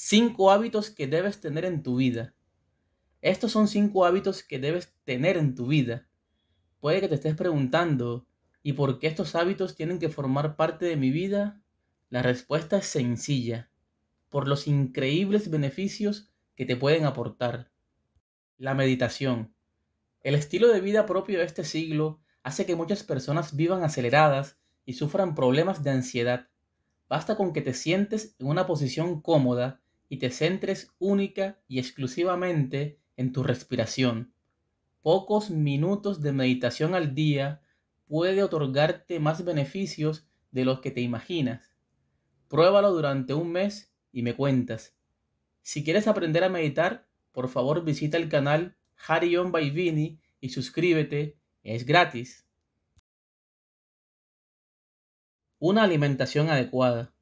Cinco hábitos que debes tener en tu vida. Estos son cinco hábitos que debes tener en tu vida. Puede que te estés preguntando, ¿y por qué estos hábitos tienen que formar parte de mi vida? La respuesta es sencilla, por los increíbles beneficios que te pueden aportar. La meditación. El estilo de vida propio de este siglo hace que muchas personas vivan aceleradas y sufran problemas de ansiedad. Basta con que te sientes en una posición cómoda y te centres única y exclusivamente en tu respiración. Pocos minutos de meditación al día puede otorgarte más beneficios de los que te imaginas. Pruébalo durante un mes y me cuentas. Si quieres aprender a meditar, por favor visita el canal Harion by y suscríbete, es gratis. Una alimentación adecuada.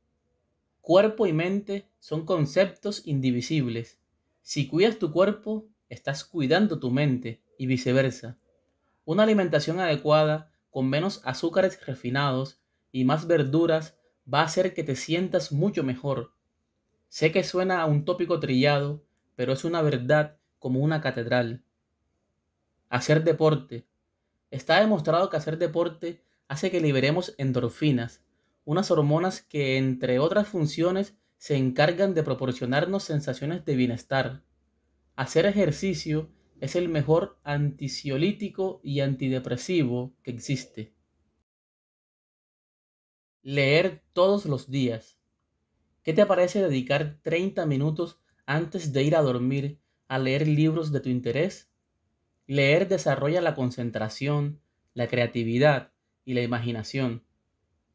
Cuerpo y mente son conceptos indivisibles. Si cuidas tu cuerpo, estás cuidando tu mente y viceversa. Una alimentación adecuada, con menos azúcares refinados y más verduras, va a hacer que te sientas mucho mejor. Sé que suena a un tópico trillado, pero es una verdad como una catedral. Hacer deporte. Está demostrado que hacer deporte hace que liberemos endorfinas, unas hormonas que, entre otras funciones, se encargan de proporcionarnos sensaciones de bienestar. Hacer ejercicio es el mejor antisiolítico y antidepresivo que existe. Leer todos los días. ¿Qué te parece dedicar 30 minutos antes de ir a dormir a leer libros de tu interés? Leer desarrolla la concentración, la creatividad y la imaginación.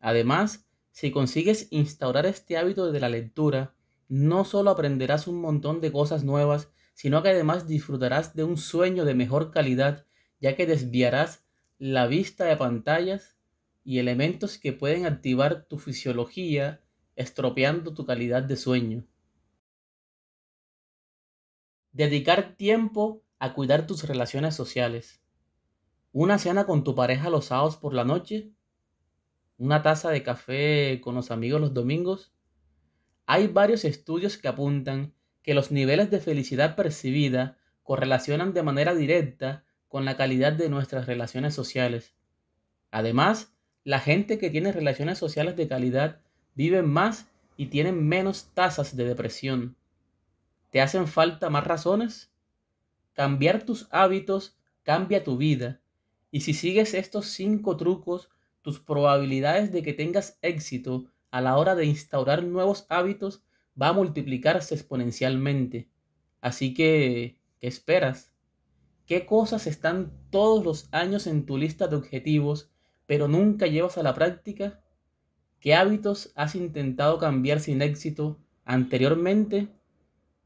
Además, si consigues instaurar este hábito de la lectura, no solo aprenderás un montón de cosas nuevas, sino que además disfrutarás de un sueño de mejor calidad, ya que desviarás la vista de pantallas y elementos que pueden activar tu fisiología, estropeando tu calidad de sueño. Dedicar tiempo a cuidar tus relaciones sociales. Una cena con tu pareja los sábados por la noche una taza de café con los amigos los domingos? Hay varios estudios que apuntan que los niveles de felicidad percibida correlacionan de manera directa con la calidad de nuestras relaciones sociales. Además, la gente que tiene relaciones sociales de calidad vive más y tiene menos tasas de depresión. ¿Te hacen falta más razones? Cambiar tus hábitos cambia tu vida. Y si sigues estos cinco trucos, tus probabilidades de que tengas éxito a la hora de instaurar nuevos hábitos va a multiplicarse exponencialmente. Así que, ¿qué esperas? ¿Qué cosas están todos los años en tu lista de objetivos, pero nunca llevas a la práctica? ¿Qué hábitos has intentado cambiar sin éxito anteriormente?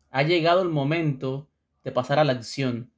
Ha llegado el momento de pasar a la acción.